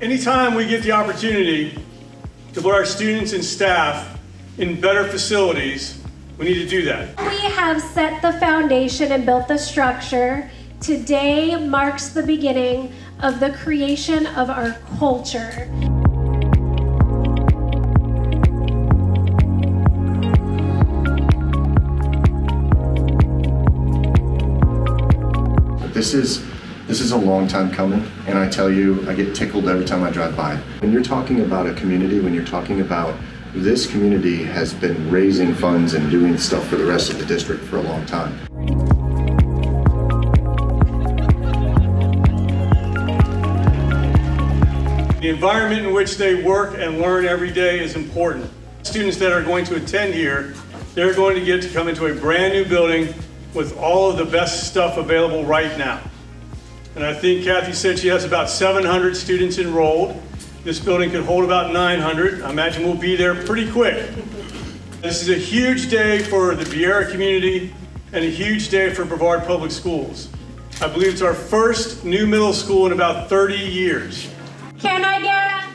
anytime we get the opportunity to put our students and staff in better facilities, we need to do that. We have set the foundation and built the structure. Today marks the beginning of the creation of our culture. This is this is a long time coming, and I tell you, I get tickled every time I drive by. When you're talking about a community, when you're talking about this community has been raising funds and doing stuff for the rest of the district for a long time. The environment in which they work and learn every day is important. Students that are going to attend here, they're going to get to come into a brand new building with all of the best stuff available right now. And I think Kathy said she has about 700 students enrolled. This building could hold about 900. I imagine we'll be there pretty quick. This is a huge day for the Viera community and a huge day for Brevard Public Schools. I believe it's our first new middle school in about 30 years. Can I get a?